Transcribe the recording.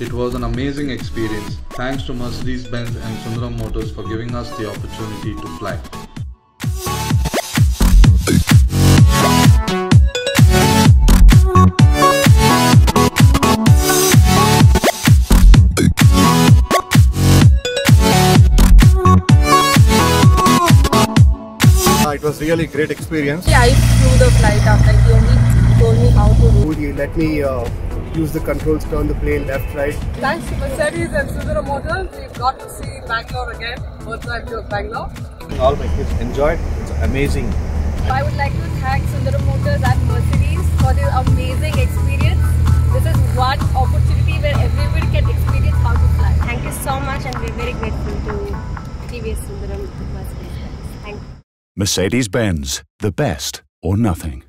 It was an amazing experience. Thanks to Mercedes Benz and Sundaram Motors for giving us the opportunity to fly. Uh, it was really great experience. Yeah, I flew the flight after he only told me how to do. He let me uh, use the controls, turn the plane left, right. Thanks to Mercedes and Sundaram Motors, we've got to see Bangalore again. First time to Bangalore. All my kids enjoyed. It's amazing. I would like to thank Sundaram Motors and Mercedes for the amazing experience. This is one opportunity where everybody can experience how to fly. Thank you so much and we're very grateful to TVS Sundaram Mercedes. Thank you. Mercedes Benz, the best or nothing.